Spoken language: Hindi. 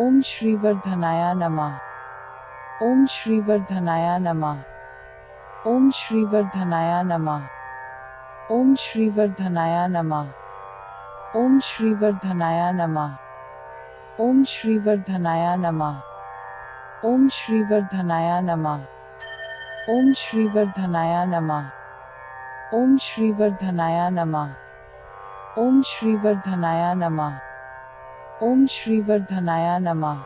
ओम श्रीवर्धनाय नमः ओम श्रीवर्धनाय नमः ओम श्रीवर्धनाय नमः ओम श्रीवर्धनाय नमः ओम श्रीवर्धनाय नमः ओम श्रीवर्धनाय नमः ओम श्रीवर्धनाय नमः ओम श्रीवर्धनाय नमः ओम श्रीवर्धनाय नमः ओम श्रीवर्धनाय नमः ओम श्री वर्धनाया नमः।